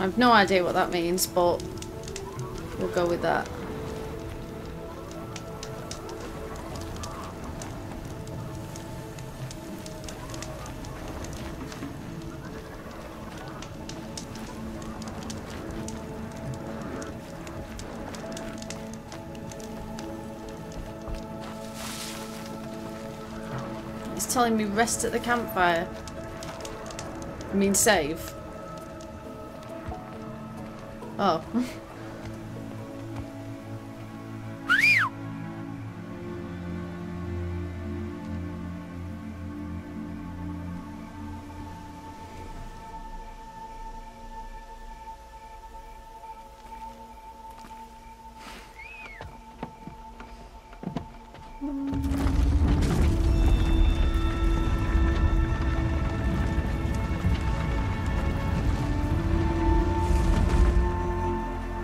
I have no idea what that means, but we'll go with that. It's telling me rest at the campfire. I mean save. Oh.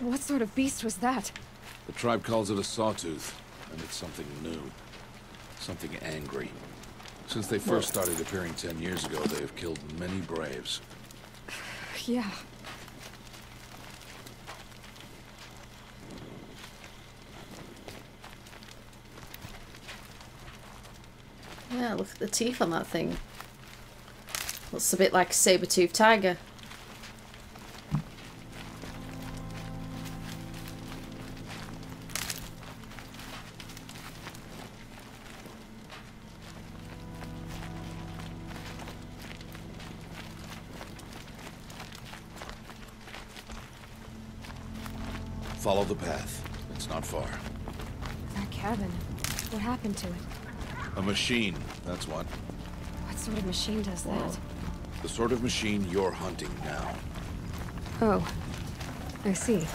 What sort of beast was that? The tribe calls it a sawtooth, and it's something new. Something angry. Since they first started appearing ten years ago, they have killed many braves. Yeah. Yeah, look at the teeth on that thing. Looks a bit like a saber-toothed tiger. Follow the path. It's not far. That cabin. What happened to it? A machine, that's what. What sort of machine does that? The sort of machine you're hunting now. Oh. I see.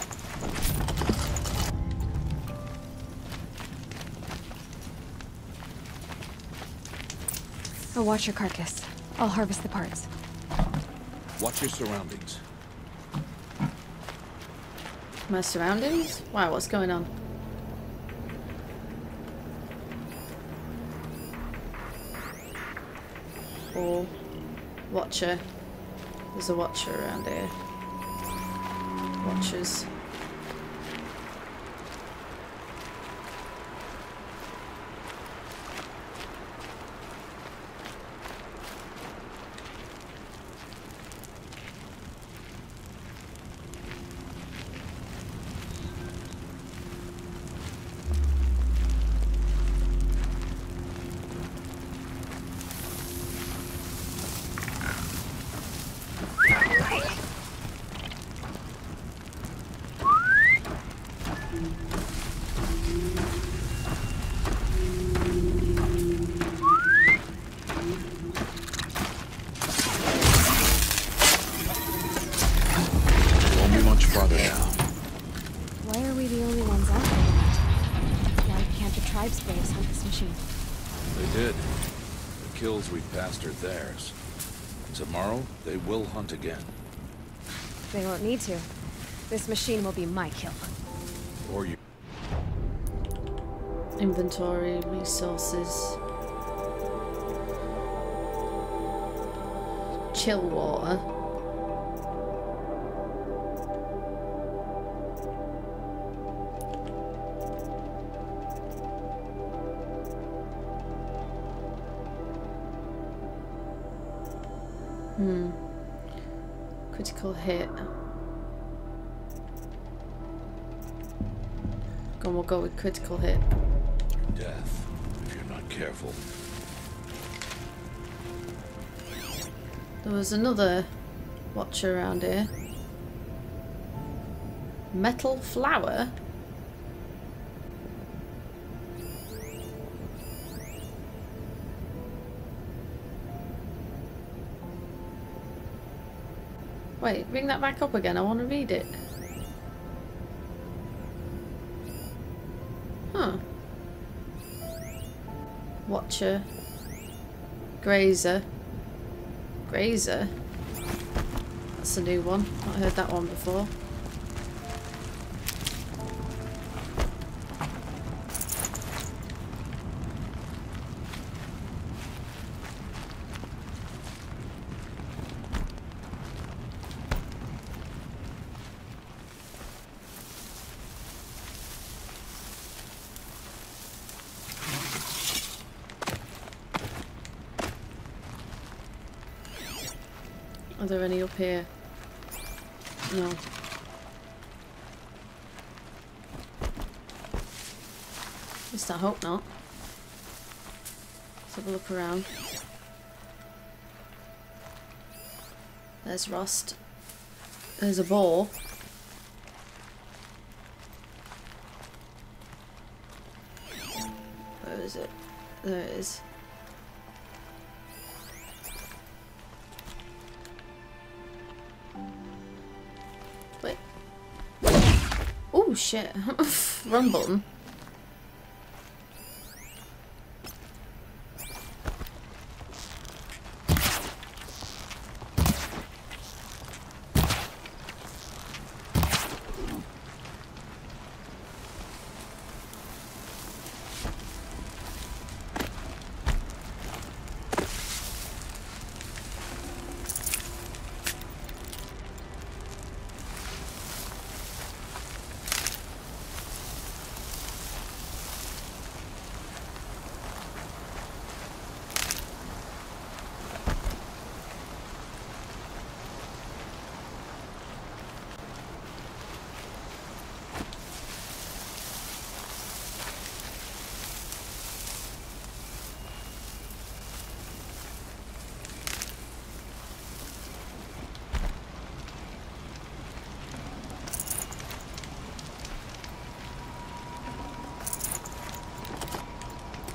I'll watch your carcass. I'll harvest the parts. Watch your surroundings. My surroundings? Wow, what's going on? Or watcher. There's a watcher around here. Watchers. Much farther now. Why are we the only ones out there? Why can't the tribe's braves hunt this machine? They did. The kills we passed are theirs. Tomorrow, they will hunt again. They won't need to. This machine will be my kill. Or you. Inventory, resources. Chill water. Critical hit. Go on, we'll go with critical hit. Death, if you're not careful. There was another watcher around here. Metal flower? Wait, bring that back up again. I want to read it. Huh. Watcher. Grazer. Grazer? That's a new one. Not heard that one before. Are there any up here? No. At least I hope not. Let's have a look around. There's Rost. There's a boar. Where is it? There it is. Shit. Run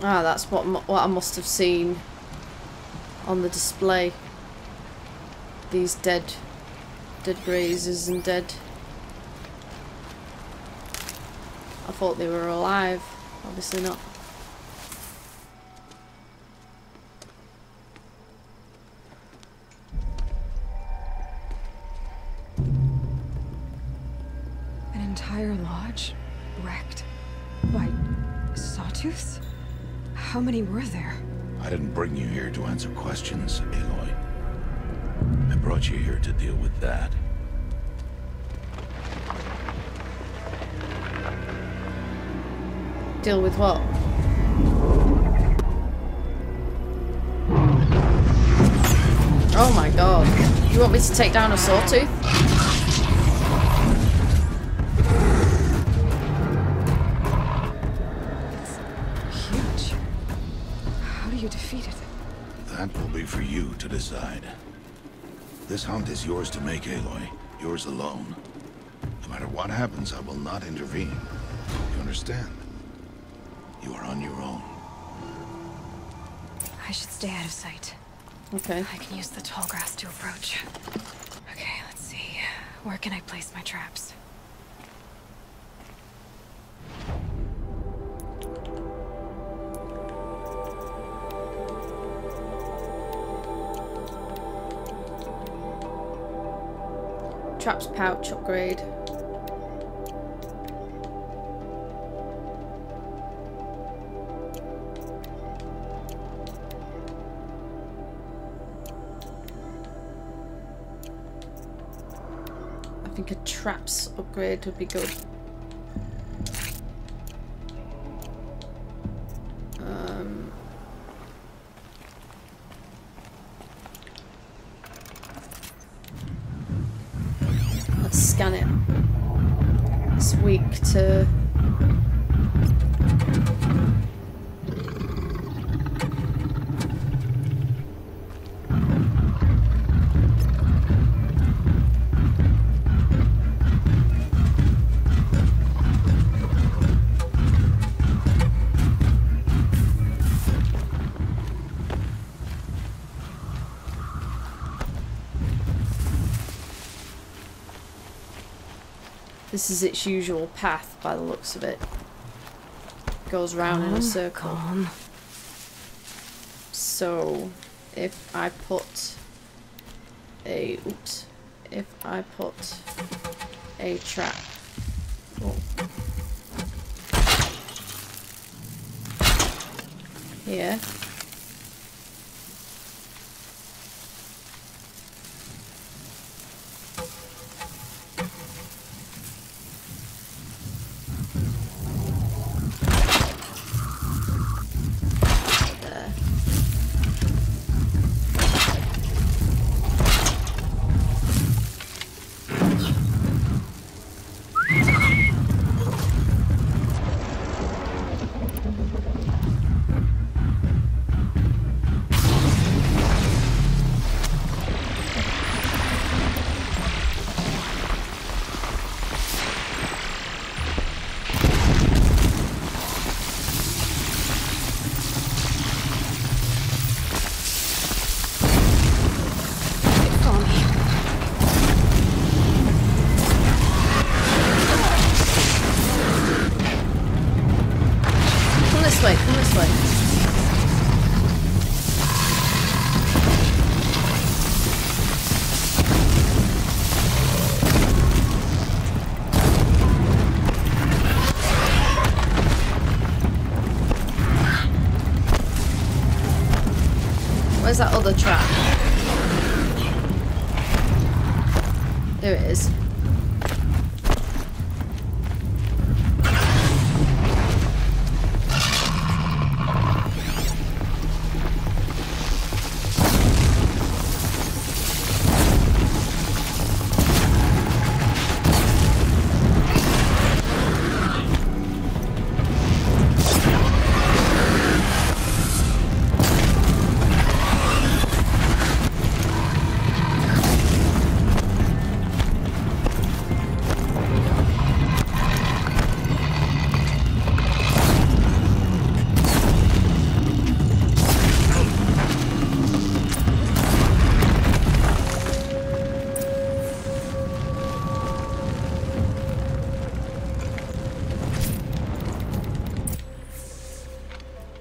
Ah, that's what what I must have seen on the display. These dead, dead grazers and dead. I thought they were alive. Obviously not. An entire lodge wrecked by sawtooths? How many were there? I didn't bring you here to answer questions, Aloy. I brought you here to deal with that. Deal with what? Oh my god. You want me to take down a sawtooth? You to decide. This hunt is yours to make, Aloy. Yours alone. No matter what happens, I will not intervene. You understand? You are on your own. I should stay out of sight. Okay. I can use the tall grass to approach. Okay, let's see. Where can I place my traps? Traps pouch upgrade. I think a traps upgrade would be good. Scan it. this week to. This is its usual path by the looks of it. goes round in a circle. Calm. So if I put a oops, if I put a trap. Oh. Here.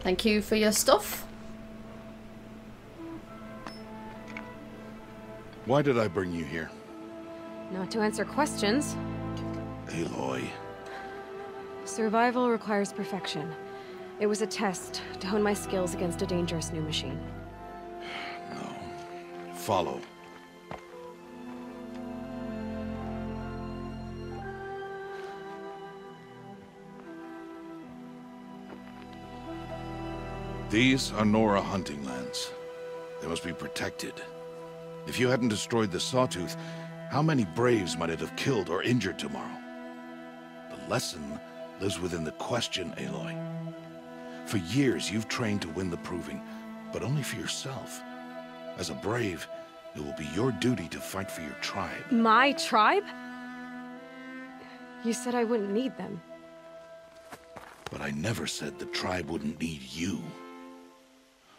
Thank you for your stuff. Why did I bring you here? Not to answer questions. Aloy. Survival requires perfection. It was a test to hone my skills against a dangerous new machine. No. Follow. These are Nora hunting lands. They must be protected. If you hadn't destroyed the Sawtooth, how many Braves might it have killed or injured tomorrow? The lesson lives within the question, Aloy. For years, you've trained to win the Proving, but only for yourself. As a Brave, it will be your duty to fight for your tribe. My tribe? You said I wouldn't need them. But I never said the tribe wouldn't need you.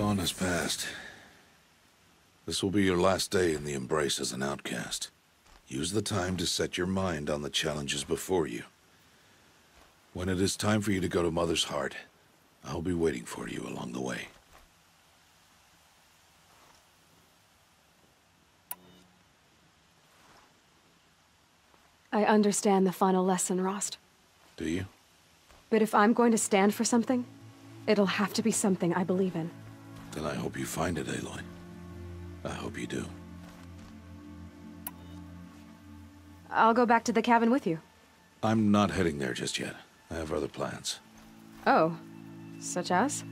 Dawn has passed. This will be your last day in the Embrace as an outcast. Use the time to set your mind on the challenges before you. When it is time for you to go to Mother's Heart, I'll be waiting for you along the way. I understand the final lesson, Rost. Do you? But if I'm going to stand for something, it'll have to be something I believe in. Then I hope you find it, Aloy. I hope you do. I'll go back to the cabin with you. I'm not heading there just yet. I have other plans. Oh, such as?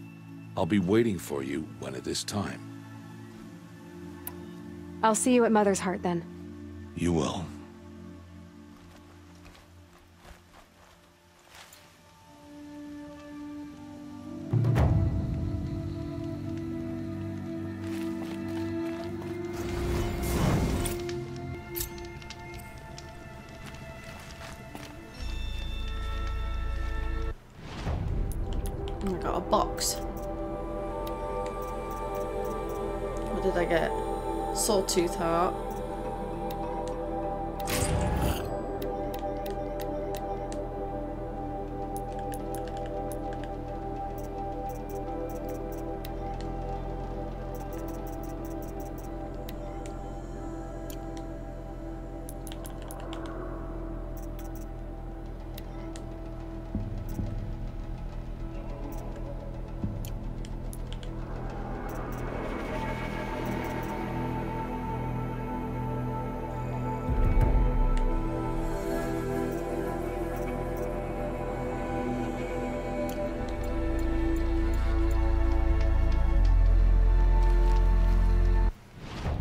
I'll be waiting for you when it is time. I'll see you at Mother's Heart then. You will.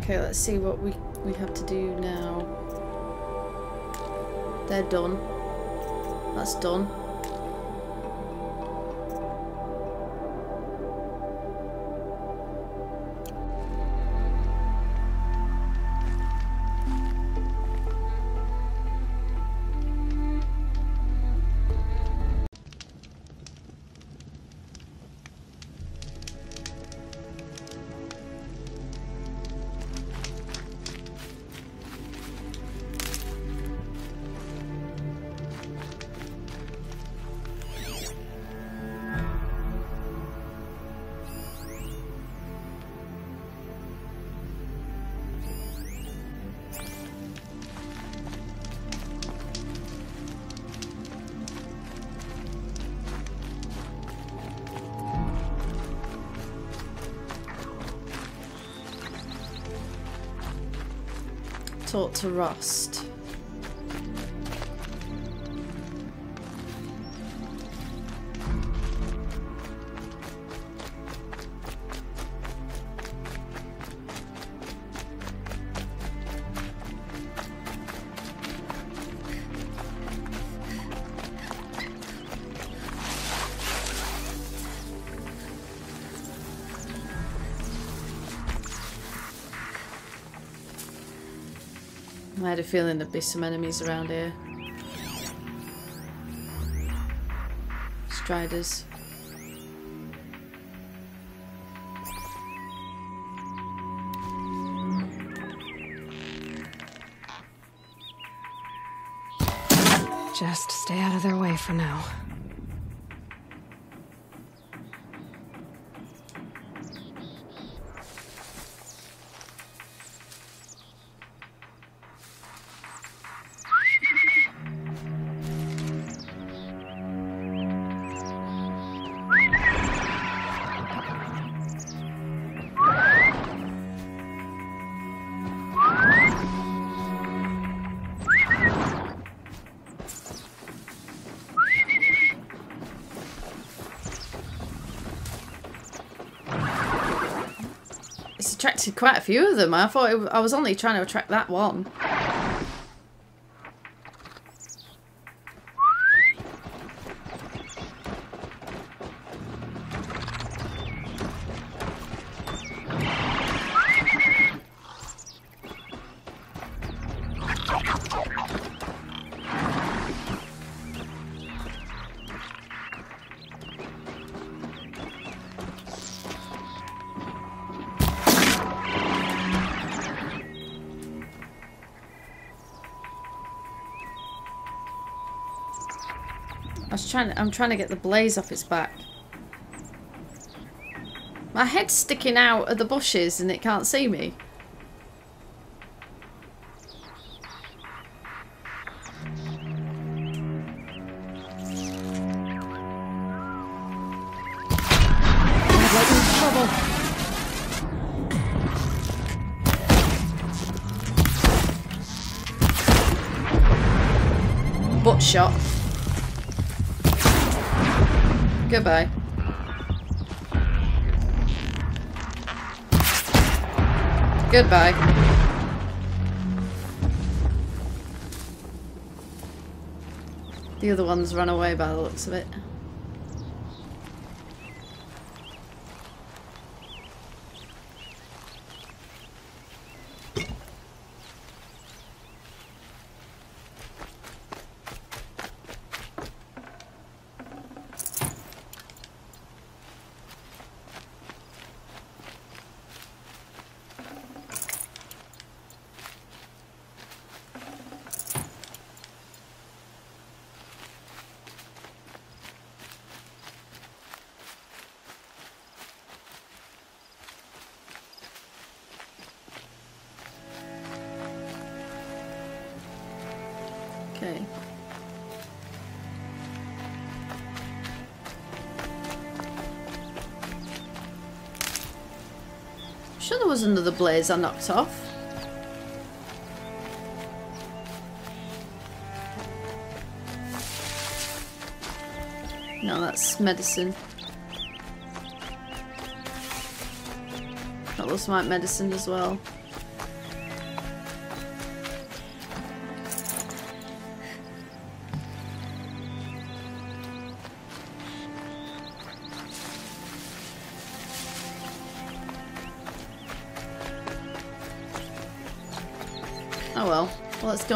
Okay, let's see what we, we have to do now. They're done. That's done. Taught to Rost. Had a feeling there'd be some enemies around here. Striders. Just stay out of their way for now. Quite a few of them. I thought it, I was only trying to attract that one. Trying. I'm trying to get the blaze off its back. My head's sticking out of the bushes and it can't see me. Butt shot. Goodbye. Goodbye. The other one's run away by the looks of it. Okay. Sure there was another blaze I knocked off. No, that's medicine. That looks like medicine as well.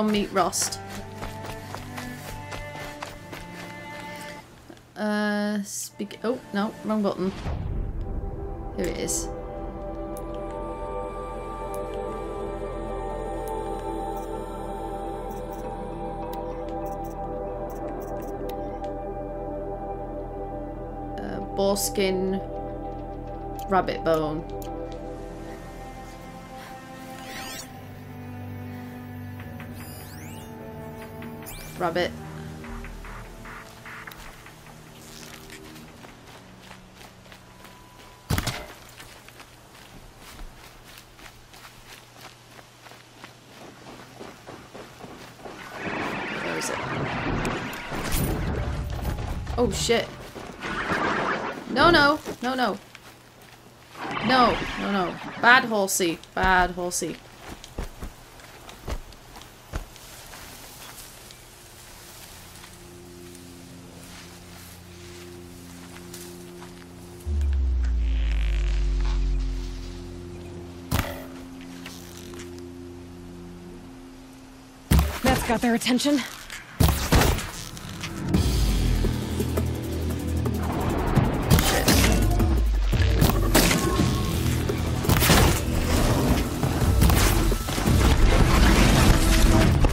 Meet Rost. Uh, speak. Oh no, wrong button. Here it is. Uh, boar skin, rabbit bone. Rabbit. Where is it? Oh shit. No, no, no, no. No, no, no. Bad horsey. Bad horsey. Got their attention.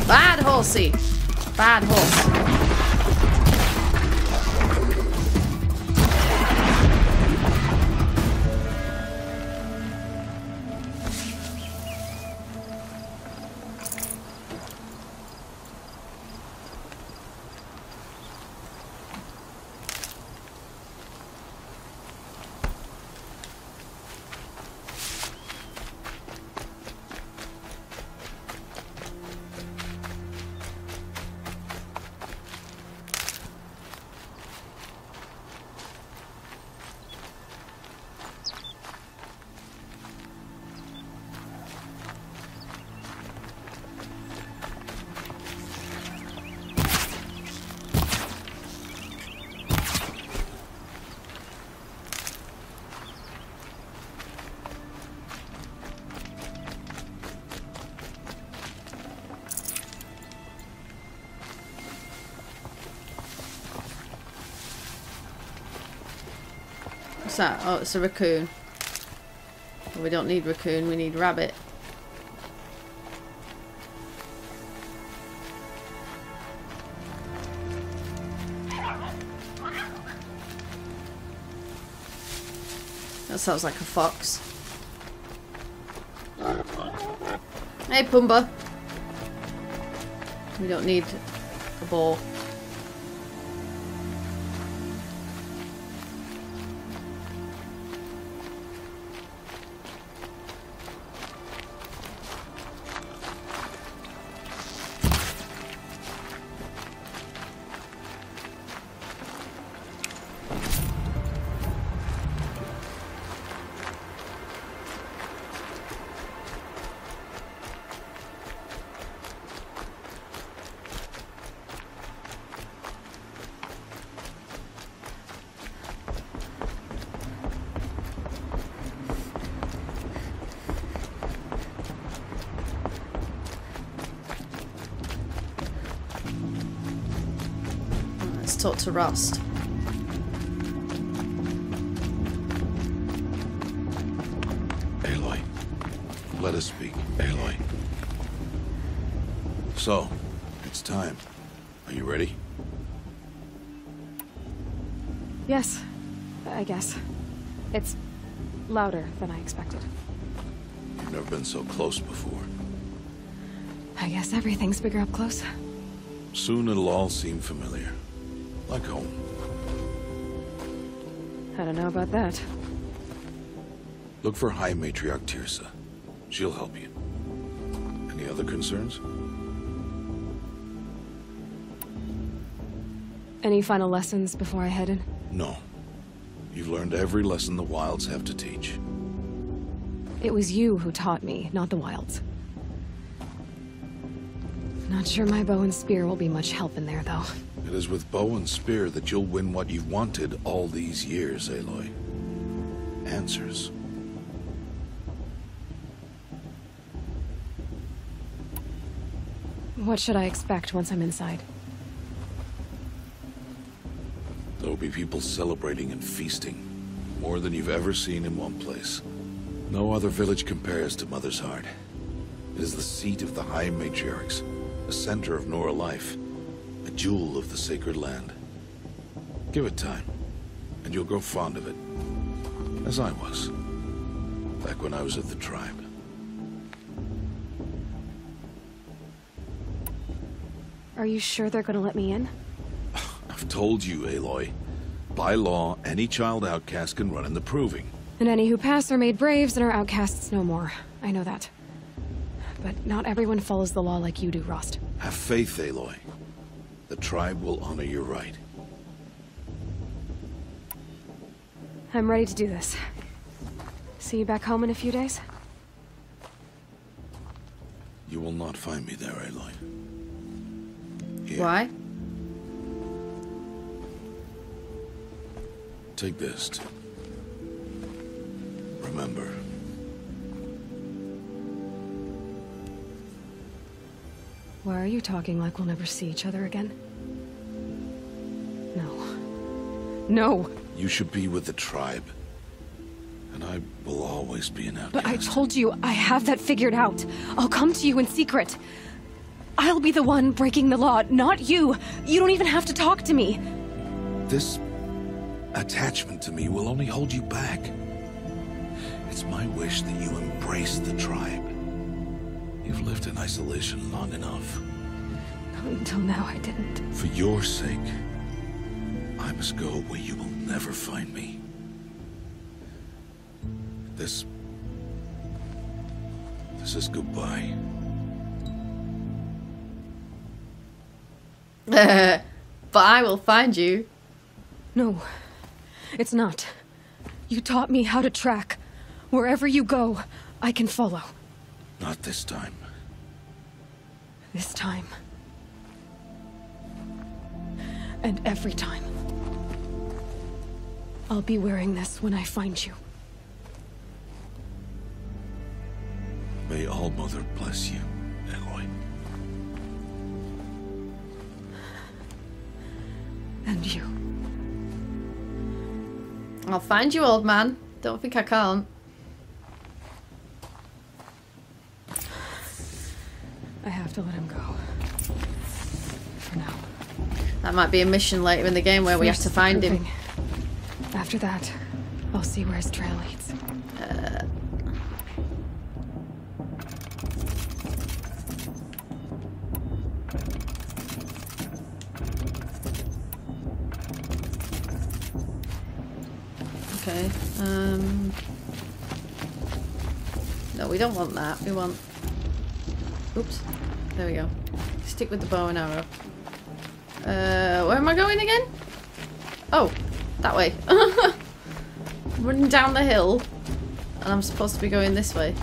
Bad horsey. Bad horse. That? Oh, it's a raccoon. Well, we don't need raccoon, we need rabbit. That sounds like a fox. Hey, Pumbaa. We don't need a boar. Let's talk to Rost. Aloy. Let us speak, Aloy. So, it's time. Are you ready? Yes, I guess. It's louder than I expected. You've never been so close before. I guess everything's bigger up close. Soon it'll all seem familiar. Like home. I don't know about that. Look for High Matriarch Teersa. She'll help you. Any other concerns? Any final lessons before I head in? No. You've learned every lesson the Wilds have to teach. It was you who taught me, not the Wilds. Not sure my bow and spear will be much help in there, though. It is with bow and spear that you'll win what you've wanted all these years, Aloy. Answers. What should I expect once I'm inside? There'll be people celebrating and feasting. More than you've ever seen in one place. No other village compares to Mother's Heart. It is the seat of the High Matriarchs, a center of Nora life, a jewel of the sacred land. Give it time, and you'll grow fond of it. As I was, back when I was at the tribe. Are you sure they're gonna let me in? I've told you, Aloy. By law, any child outcast can run in the proving. And any who pass are made braves and are outcasts no more. I know that. But not everyone follows the law like you do, Rost. Have faith, Aloy. The tribe will honor your right. I'm ready to do this. See you back home in a few days? You will not find me there, Aloy. Here, Why? Take this. To remember. Why are you talking like we'll never see each other again? No. No! You should be with the tribe. And I will always be an outcast. But I told you, I have that figured out. I'll come to you in secret. I'll be the one breaking the law, not you. You don't even have to talk to me. This attachment to me will only hold you back. It's my wish that you embrace the tribe. You've lived in isolation long enough. Not Until now, I didn't. For your sake, I must go where you will never find me. This... This is goodbye. but I will find you. No, it's not. You taught me how to track. Wherever you go, I can follow. Not this time. This time. And every time. I'll be wearing this when I find you. May All Mother bless you, Aloy. And you. I'll find you, old man. Don't think I can't. I have to let him go. For now. That might be a mission later in the game where we have to find him. After that, I'll see where his trail leads. Okay. Um. No, we don't want that. We want. Oops. There we go. Stick with the bow and arrow. Uh, where am I going again? Oh, that way. Running down the hill, and I'm supposed to be going this way.